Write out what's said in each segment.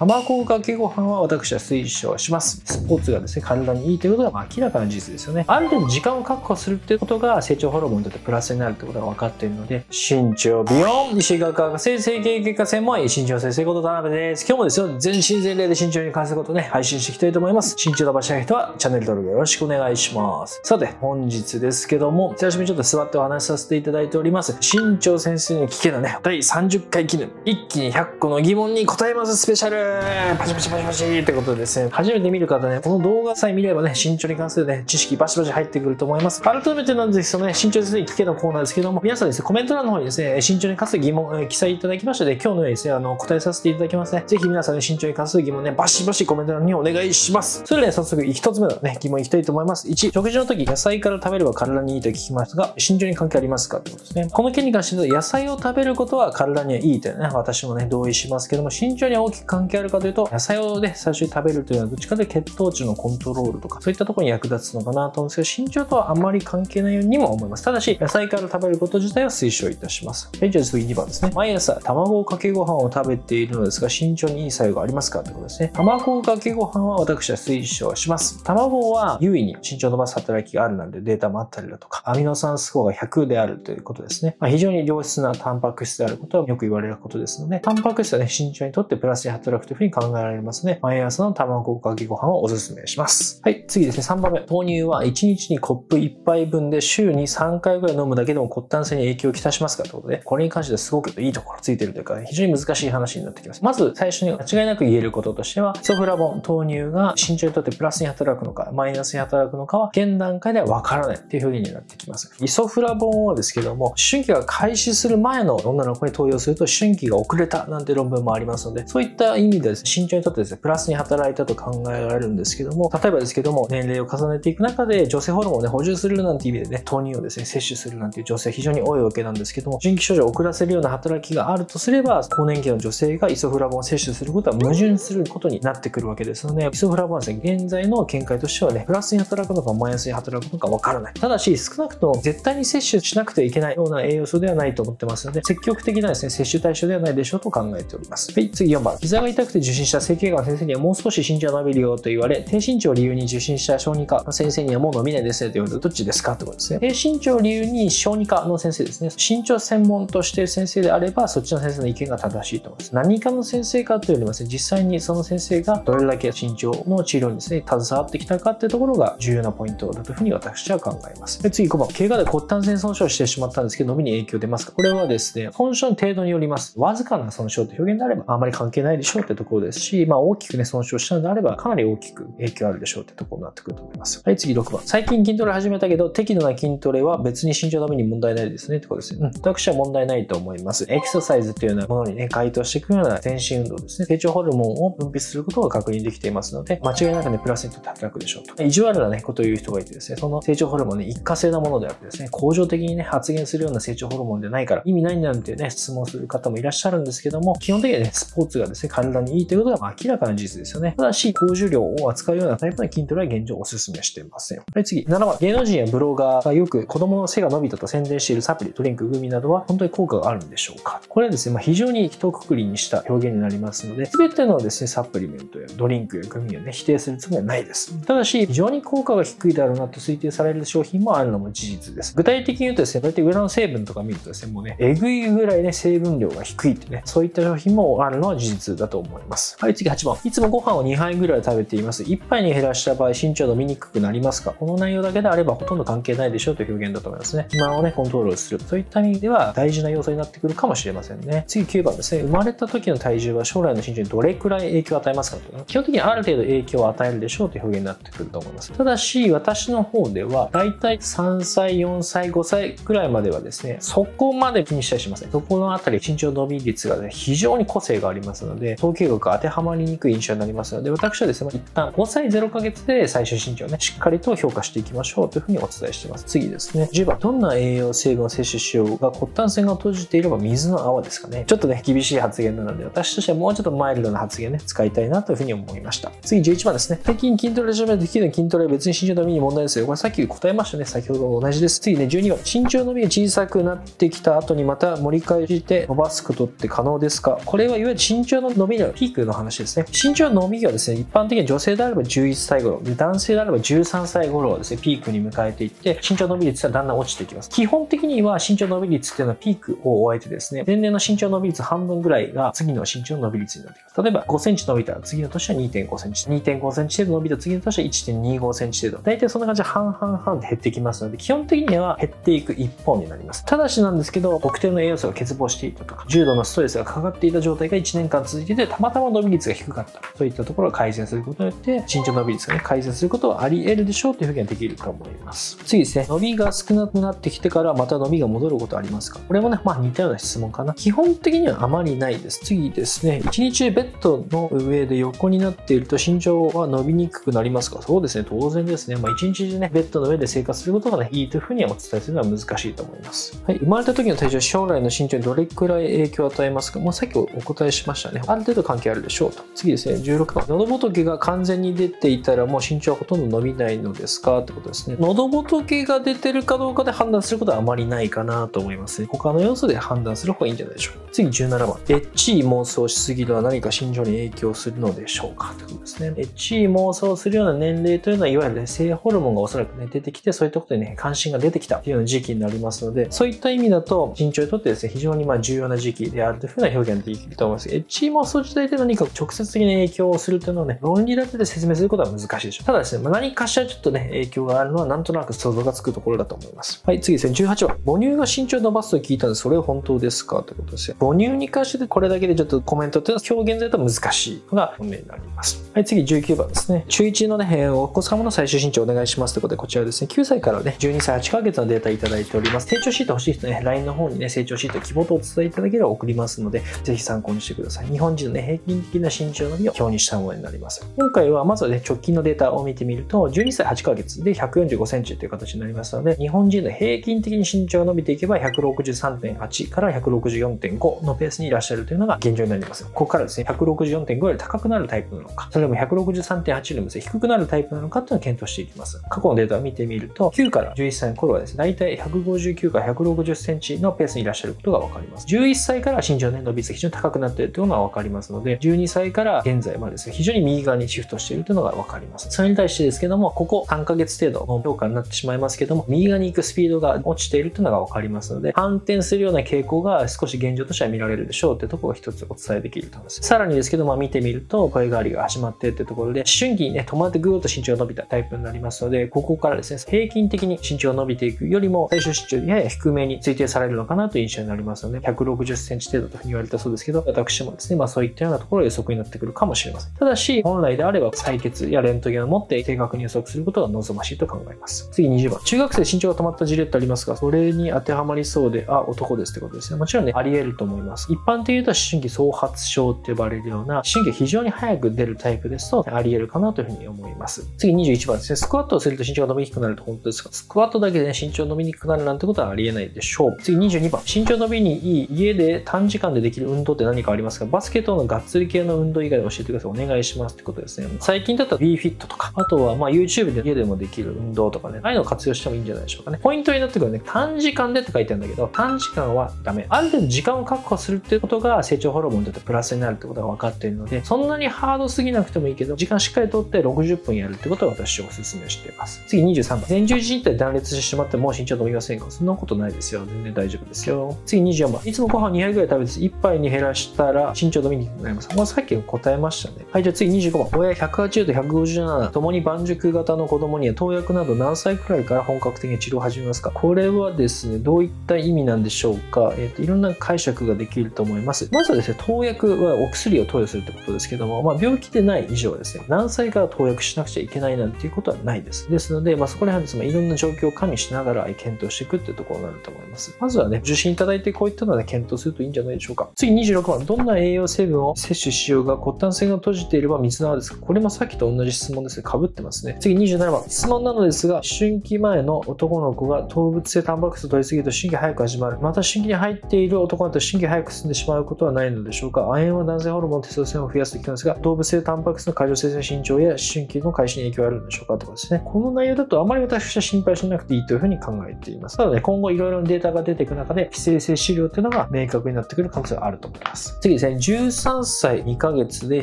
卵かけご飯は私は推奨します。スポーツがですね、体にいいということが明らかな事実ですよね。ある程度時間を確保するっていうことが成長ホルモンにとってプラスになるってことが分かっているので、身長美容、西学科学生整形外科専門医、身長先生こと田辺です。今日もですよ、全身全霊で身長に関することね、配信していきたいと思います。身長伸ばしたい人はチャンネル登録よろしくお願いします。さて、本日ですけども、久しぶりにちょっと座ってお話しさせていただいております。身長先生に聞けのね、第30回記念、一気に100個の疑問に答えますスペシャルパチパチパチパチってことでですね、初めて見る方ね、この動画さえ見ればね、身長に関するね、知識バシバシ入ってくると思います。改めてなんですけどね、身長先生に聞けのコーナーですけども、皆さんですね、コメント欄の方にですね、身長に関する疑問、え、記載いただきましたので、今日のようにですね、あの、答えさせていただきますね。ぜひ皆さんね、身長に関する疑問ね、バシバシコメント欄にお願いします。それでは、ね、早速、一つ目のね、疑問いきたいと思います。1、食事の時、野菜から食べれば体にいいと聞きますが、身長に関係ありますかってことですね。この件に関して野菜を食べることは体にはいいというね、私もね、同意しますけども、身長には大きく関係あるかというと、野菜をね、最初に食べるというのは、どっちかというと血糖値のコントロールとか、そういったところに役立つのかなと思うんですけど、身長とはあまり関係ないようにも思います。ただし、野菜から食べること自体は推奨いたします。はい、じゃあ次2番ですね。毎朝、卵かけご飯を食べているのですが、身長にいい作用がありますかということですね。卵かけご飯は私は推奨します。卵は優位に身長を伸ばす働きがあるなんでデータもあったりだとか、アミノ酸スコアが100であるということですね。まあ、非常に良質なタンパク質であることはよく言われることですので、タンパク質はね、身長にとってプラスに働くというふうに考えられますね。毎朝の卵かけご飯をお勧めします。はい、次ですね、3番目。豆乳は1日にコップ1杯分で週に3回ぐらい飲むだけでも骨端性に影響をきたしますかということで、これに関してはすごくいいところついてるというか、非常に難しい話になってきます。まず最初に間違いなく言えることとしては、ソフラボン、豆乳が身長にとってプラスに働くのか、マイナスに働くのかは、現段階ではわからないっていう表現になってきます。イソフラボンはですけども、思春期が開始する前の女の子に投与すると春期が遅れたなんて論文もありますので、そういった意味でですね、身長にとってですね、プラスに働いたと考えられるんですけども、例えばですけども、年齢を重ねていく中で女性ホルモンをね、補充するなんて意味でね、豆乳をですね、摂取するなんていう女性非常に多いわけなんですけども、準期症状を遅らせるような働きがあるとすれば、更年期の女性がイソフラボンを摂取することは矛盾することになってくるわけですので、イソフラボンはですね、現在の見解としてはね、プラスに働くのかマイナスに働くのかわからない。ただし、少なくとも絶対に摂取しなくてはいけないような栄養素ではないと思ってますので、積極的なですね、摂取対象ではないでしょうと考えております。はい、次4番。膝が痛くて受診した整形外の先生にはもう少し身長伸びるよと言われ、低身長を理由に受診した小児科の先生にはもう伸びないですねと言われるとどっちですかってことですね。低身長を理由に小児科の先生ですね。身長専門としている先生であれば、そっちの先生の意見が正しいと思います。何かの先生かというよりもですね、実際にその先生がどれだけ身長の治療にですね、携わってきたかっていうところが重要なポイントだというふうに私は考えます。で次5番。怪我で骨端線損傷してしまったんですけど、伸びに影響出ますか？これはですね、損傷の程度によります。わずかな損傷という表現であれば、あまり関係ないでしょうってところですし、まあ大きくね、損傷したのであれば、かなり大きく影響あるでしょうってところになってくると思います。はい、次6番。最近筋トレ始めたけど、適度な筋トレは別に身長のために問題ないですねってことですね。うん、私は問題ないと思います。エクササイズというようなものにね、該当していくような全身運動ですね。成長ホルモンを分泌することが確認できていますので、間違いなくね、プラスにとって働くでしょうと。意地悪なね、ことを言う人がいてですね、その成長ホルモンね、一過性なものであってですね、恒常的にね、発現するような成長ホルモンでないから意味ないんだなんてね、質問する方もいらっしゃるんですけども、基本的にはね、スポーツがですね、体にいいということが明らかな事実ですよね。ただし、高重量を扱うようなタイプの筋トレは現状お勧めしていません。はい、次。7番。芸能人やブロガーがよく子供の背が伸びたと宣伝しているサプリ、ドリンク、グミなどは本当に効果があるんでしょうかこれはですね、まあ、非常に一括りにした表現になりますので、全てのですね、サプリメントやドリンクやグミをね、否定するつもりはないです。ただし、非常に効果が低いだろうなと推定される商品もあるのも事実です。具体的に言うとですね、大体裏の成分とか見るとですね、もうね、えぐいぐらいね、成分量が低いってね、そういった商品もあるのは事実だと思思います。はい、次8番。いつもご飯を2杯ぐらい食べています。1杯に減らした場合、身長伸びにくくなりますか？この内容だけであればほとんど関係ないでしょうという表現だと思いますね。肥満をね、コントロールする。そういった意味では大事な要素になってくるかもしれませんね。次9番ですね。生まれた時の体重は将来の身長にどれくらい影響を与えますかと基本的にある程度影響を与えるでしょうという表現になってくると思います。ただし、私の方では、だいたい3歳、4歳、5歳くらいまではですね、そこまで気にしたりしません。そこのあたり身長伸び率が、ね、非常に個性がありますので、統計学が当てはまりにくい印象になりますので、私はですね、一旦5歳0ヶ月で最終身長をね、しっかりと評価していきましょうというふうにお伝えしています。次ですね。10番、どんな栄養成分を摂取しようが骨端線が閉じていれば水の泡ですかね。ちょっとね、厳しい発言なので、私としてはもうちょっとマイルドな発言ね、使いたいなというふうに思いました。次11番ですね。最近筋トレ始めてきる筋トレは別に身長伸びに問題ですよ。これさっき答えましたね。先ほどと同じです。次ね、12番。身長伸びが小さくなってきた後にまた盛り返して伸ばすことって可能ですか？これはいわゆる身長の伸びのピークの話ですね。身長伸びがですね、一般的に女性であれば11歳頃、で男性であれば13歳頃をですね、ピークに迎えていって、身長伸び率はだんだん落ちていきます。基本的には身長伸び率っていうのはピークを終えてですね、前年の身長伸び率半分ぐらいが次の身長伸び率になっています。例えば5センチ伸びたら次の年は2.5センチ、2.5センチ程度伸びた次の年は1.25センチ程度。大体そんな感じで半々半で減ってきますので、基本的には減っていく一方になります。ただしなんですけど、特定の栄養素が欠乏していたとか、重度のストレスがかかっていた状態が1年間続いてて、たまたま伸び率が低かった。そういったところを改善することによって、身長伸び率がね、改善することはあり得るでしょうという表現ができると思います。次ですね、伸びが少なくなってきてからまた伸びが戻ることありますか？これもね、まあ似たような質問かな。基本的にはあまりないです。次ですね、1日ベッドの上で横になっていると身長は伸びにくくなりますか？そうですね、当然ですね。まあ1日中ね、ベッドの上で生活することがね、いいというふうにはお伝えするのは難しいと思います。はい、生まれた時の体重は将来の身長にどれくらい影響を与えますか？もうさっきお答えしましたね。ある程度関係あるでしょうと。次ですね、16番。喉仏が完全に出ていたらもう身長はほとんど伸びないのですか？ってことですね。喉仏が出てるかどうかで判断することはあまりないかなと思いますね。他の要素で判断する方がいいんじゃないでしょうか。次17番。エッチい妄想しすぎるのは何か心情に影響するのでしょうか？ってことですね。エッチい妄想するような年齢というのは、いわゆる、性ホルモンがおそらくね、出てきて、そういったことにね、関心が出てきたっていうような時期になりますので、そういった意味だと、身長にとってですね、非常にま重要な時期であるというふうな表現できると思います。エッチ妄想自体で何か直接的に影響をするというのをね、論理立てで説明することは難しいでしょう。ただですね、まあ、何かしらちょっとね、影響があるのはなんとなく想像がつくところだと思います。はい、次ですね、18番。母乳が身長を伸ばすと聞いたんで、それは本当ですかということですよ。母乳に関してこれだけでちょっとコメントっていうのは表現すると難しいのが本音になります。はい、次19番ですね。中1のね、お子様の最終身長お願いしますということで、こちらですね、9歳からね、12歳8ヶ月のデータいただいております。成長シート欲しい人ね、LINE の方にね、成長シート希望とお伝えいただければ送りますので、ぜひ参考にしてください。日本人のね、平均的な身長伸びを表にしたものになります。今回はまずはね、直近のデータを見てみると、12歳8ヶ月で145センチという形になりますので、日本人の平均的に身長が伸びていけば163.8から164.5のペースにいらっしゃるというのが現状になります。ここからですね、164.5より高くなるタイプなのか、それとも163.8よりも低くなるタイプなのかというのを検討していきます。過去のデータを見てみると、9から11歳の頃はですね、大体159から160センチのペースにいらっしゃることがわかります。11歳から身長の伸び率が非常に高くなっているというのがわかりますので、12歳から現在までですね、非常に右側にシフトしているというのがわかります。それに対してですけども、ここ3ヶ月程度の評価になってしまいますけども、右側に行くスピードが落ちているというのがわかりますので、反転するような傾向が少し現状としては見られるでしょうというところが一つお伝えできると思います。さらにですけども、見てみると、声変わりが始まってっていうところで、思春期にね、止まってぐーっと身長が伸びたタイプになりますので、ここからですね、平均的に身長が伸びていくよりも、最終身長やや低めに推定されるのかなという印象になりますので、160センチ程度というふうに言われたそうですけど、私もですね、まあそういったようなところ予測になってくるかもしれません。ただし、本来であれば採血やレントゲンを持って正確に予測することが望ましいと考えます。次20番。中学生身長が止まった事例ってありますが、それに当てはまりそうで、あ、男ですってことですね。もちろんね、あり得ると思います。一般的に言うと思春期総発症って呼ばれるような、思春期が非常に早く出るタイプですと、あり得るかなというふうに思います。次21番ですね。スクワットをすると身長が伸びにくくなると本当ですか？スクワットだけで、ね、身長伸びにくくなるなんてことはありえないでしょう。次22番。身長伸びにいい家で短時間でできる運動って何かありますか？バスケットのがっつり系の運動以外で教えてください。お願いしますってことですね。最近だったら BFIT とか、あとはまあ YouTube で家でもできる運動とかね、ああいうのを活用してもいいんじゃないでしょうかね。ポイントになってくるね、短時間でって書いてあるんだけど、短時間はダメ。ある程度時間を確保するっていうことが成長ホルモンにとってプラスになるってことが分かっているので、そんなにハードすぎなくてもいいけど、時間しっかりとって60分やるってことを私はお勧めしています。次23番。前十字靭帯断裂してしまってもう身長伸びませんかそんなことないですよ。全然大丈夫ですよ。次24番。いつもご飯2杯ぐらい食べて1杯に減らしたら身長伸びにくくなります。もうさっき答えましたね。はい、じゃあ次25番。親180と157、ともに万熟型の子供には投薬など何歳くらいから本格的に治療を始めますかこれはですね、どういった意味なんでしょうかえっ、ー、と、いろんな解釈ができると思います。まずはですね、投薬はお薬を投与するってことですけども、まあ、病気でない以上はですね、何歳から投薬しなくちゃいけないなんていうことはないです。ですので、まあ、そこら辺ですね、いろんな状況を加味しながら検討していくっていうところになると思います。まずはね、受診いただいてこういったので検討するといいんじゃないでしょうか。次26番、どんな栄養成分を摂取しようが骨端線が閉じていれば水縄ですかこれもさっきと同じ質問ですね。被ってますね。次27番、質問なのですが、春期前の男の子が動物性タンパク質を取りすぎると思春期早く始まる。また思春期に入っている男だと思春期早く進んでしまうことはないのでしょうか亜鉛は男性ホルモンテストステロンを増やすと聞くんですが、動物性タンパク質の過剰生成身長や思春期の開始に影響があるんでしょうかとかですね。この内容だとあまり私は心配しなくていいというふうに考えています。ただね、今後いろいろなデータが出ていく中で、非生成資料っていうのが明確になってくる可能性があると思います。次ですね、13歳2ヶ月で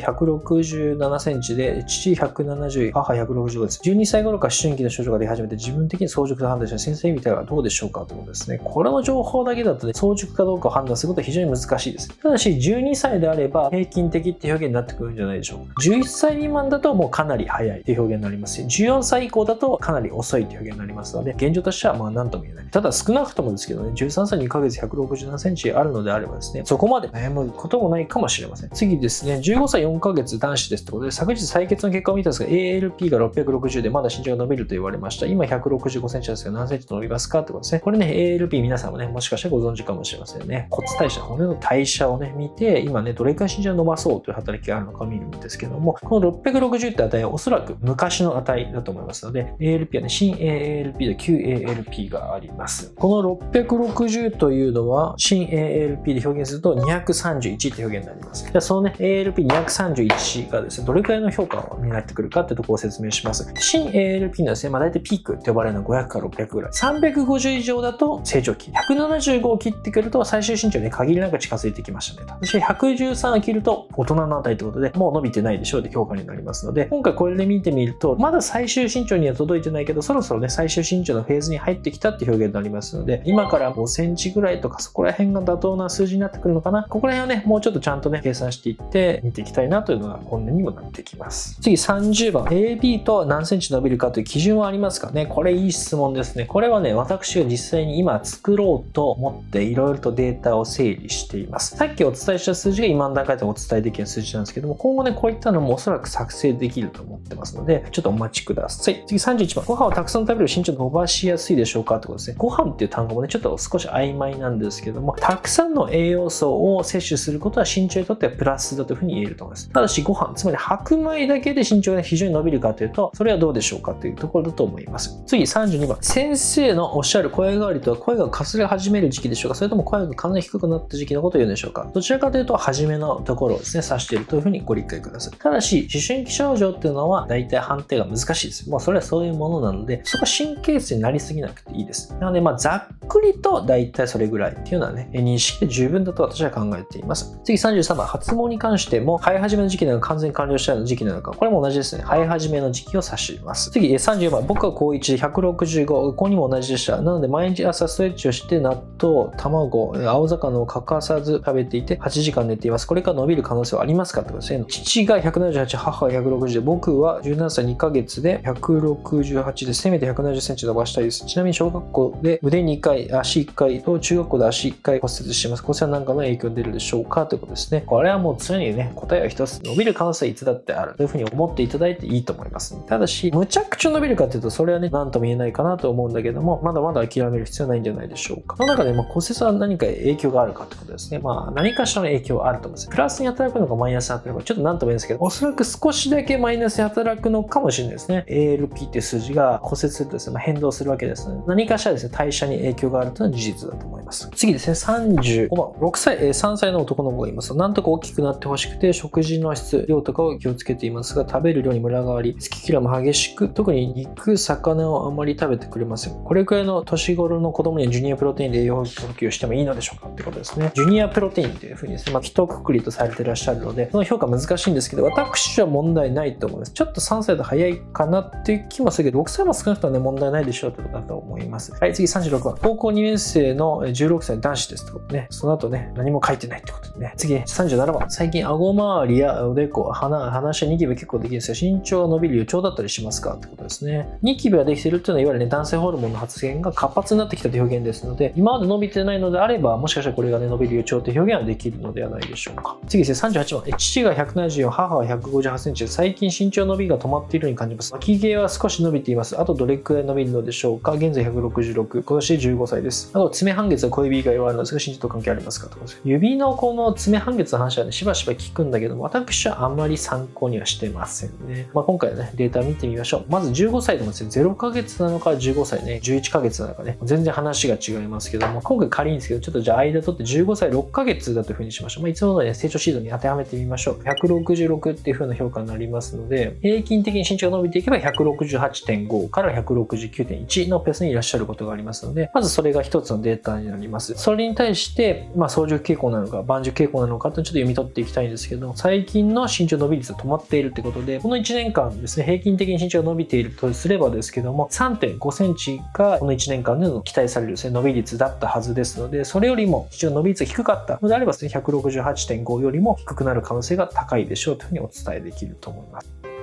167センチで、父170、母165です。12歳頃から思春期の症状が出始めて、自分的に早熟と判断した先生みたいなどうでしょうかということですね。これの情報だけだとね、早熟かどうかを判断することは非常に難しいです。ただし、12歳であれば平均的って表現になってくるんじゃないでしょうか。11歳未満だともうかなり早いっていう表現になりますし、14歳以降だとかなり遅いっていう表現になりますので、現状としてはまあ何とも言えない。ただ少なくともですけどね、13歳2ヶ月167センチあるのであればですね、そこまで悩むこともないかもしれません。次ですね、15歳4ヶ月男子ですってことで、昨日採血の結果を見たんですが、ALP が660でまだ身長が伸びると言われました。今165センチですが何センチと伸びますかってことですね。これね、ALP 皆さんもね、もしかしたらご存知かもしれませんね。骨代謝、骨の代謝をね、見て、今ね、どれくらい身長を伸ばそうという働きがあるのかを見るんですけども、この660って値はおそらく昔の値だと思いますので、ALP はね、新 ALP で旧 ALP があります。この660というのは、新 ALP で表現すると231って表現になります。でそのね、ALP231 がですね、どれくらいの評価になってくるかってところを説明します。新 ALP のですね、まあ、大体ピークって呼ばれるのは500から600ぐらい。350以上だと成長期。175を切ってくると最終身長に限りなく近づいてきましたね。私113を切ると大人の値ということで、もう伸びてないでしょうって評価になりますので、今回これで見てみると、まだ最終身長には届いてないけど、そろそろね、最終身長のフェーズに入ってきたって表現になりますので、今から5センチぐらいとかそこら辺が妥当な数字になってくるのかな。ここら辺はね、もうちょっとちゃんとね、計算していって見ていきたいなというのが本音にもなってきます。次30番、AB と何センチ伸びるかという基準はありますかね？これいい質問ですね。これはね、私が実際に今作ろうと思っていろいろとデータを整理しています。さっきお伝えした数字が今の段階でお伝えできる数字なんですけども、今後ね、こういったのもおそらく作成できると思ってますので、ちょっとお待ちください。次31番、ご飯をたくさん食べる身長伸ばしやすいでしょうか？ってことですね。ご飯っていう単語もね、ちょっと少し曖昧なんですけども、たくさんの栄養素を摂取することは身長にとってはプラスだというふうに言えると思います。ただしご飯、つまり白米だけで身長が非常に伸びるかというと、それはどうでしょうかというところだと思います。次32番、先生のおっしゃる声変わりとは声がかすれ始める時期でしょうか？それとも声がかなり低くなった時期のことを言うんでしょうか？どちらかというと、初めのところをですね、指しているというふうにご理解ください。ただし、思春期症状っていうのは大体判定が難しいです。もうそれはそういうものなので、そこ神経質になりすぎなくていいです。なので、まあ、ざっくりと大体それぐらいっていうのはね、認識で十分だと私は考えています。次33番、発毛に関しても、生え始めの時期なのか完全に完了した時期なのか、これも同じですね。生え始めの時期を指します。次、34番、僕は高1で165、ここにも同じでした。なので、毎日朝ストレッチをして、納豆、卵、青魚を欠かさず食べていて、8時間寝ています。これから伸びる可能性はありますかってことですね。父が178、母が160で、僕は17歳2ヶ月で168で、せめて170センチ伸ばしたいです。ちなみに小学校で腕2回、足1回と、中学校で足1回骨折してます。骨折は何かの影響出るでしょうか？ということですね。これはもう常にね、答えは一つ。伸びる可能性はいつだってある。というふうに思っていただいていいと思います、ただし、むちゃくちゃ伸びるかというと、それはね、何とも言えないかなと思うんだけども、まだまだ諦める必要ないんじゃないでしょうか。その中で、まあ、骨折は何か影響があるかということですね。まあ、何かしらの影響はあると思います。プラスに働くのかマイナスに働くのか、ちょっと何とも言えないですけど、おそらく少しだけマイナスに働くのかもしれないですね。ALP っていう数字が骨折するとですね、まあ、変動するわけですので、何かしらですね、代謝に影響があるというのは事実だと思います。次ですね、35番、6歳、3歳の男の子がいます。なんとか大きくなってほしくて、食事の質、量とかを気をつけていますが、食べる量にムラがあり、好き嫌いも激しく、特に肉、魚をあまり食べてくれません。これくらいの年頃の子供にはジュニアプロテインで栄養補給してもいいのでしょうかってことですね。ジュニアプロテインというふうにですね、まあ、一括りとされていらっしゃるので、その評価難しいんですけど、私は問題ないと思います。ちょっと3歳と早いかなっていう気もするけど、6歳も少なくともね、問題ないでしょうということだと思います。はい、次36番。高校2年生の16歳男子ですってことね。その後ね、何も書いてないってことでね。次、37番。最近、顎周りやおでこ、鼻、鼻下、ニキビ結構できるんですが、身長が伸びる予兆だったりしますかってことですね。ニキビができてるっていうのは、いわゆるね、男性ホルモンの発現が活発になってきたという表現ですので、今まで伸びてないのであれば、もしかしたらこれがね、伸びる予兆という表現はできるのではないでしょうか。次ですね、38番。父が174、母は158センチで、最近身長伸びが止まっているように感じます。脇毛は少し伸びています。あとどれくらい伸びるのでしょうか？現在166、今年15歳です。あと、爪半月は小指以外はあるのですが、身長と関係ありますか？とか指のこの爪半月の話はね、しばしば聞くんだけども、私はあんまり参考にはしてませんね。まあ、今回のね、データ見てみましょう。まず15歳でもですね、0ヶ月なのか15歳ね、11ヶ月なのかね、全然話が違いますけども、今回仮にですけど、ちょっとじゃあ間取って15歳6ヶ月だというふうにしましょう。まあ、いつものね、成長シードに当てはめてみましょう。160 166っていう風な評価になりますので、平均的に身長が伸びていけば168.5から169.1のペースにいらっしゃることがありますので、まずそれが一つのデータになります。それに対して、まあ、早熟傾向なのか、晩熟傾向なのかとちょっと読み取っていきたいんですけど、最近の身長伸び率が止まっているってことで、この1年間ですね、平均的に身長が伸びているとすればですけども、3.5センチがこの1年間での期待されるですね、伸び率だったはずですので、それよりも身長伸び率が低かったのであればですね、168.5よりも低くなる可能性が高いでしょうというふうにお伝えできると思います。